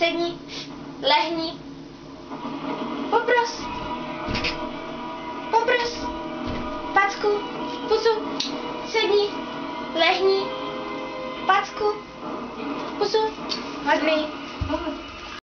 sedni, lehni, popros, popros, packu, pusu, sedni, lehni, packu, pusu, hodný.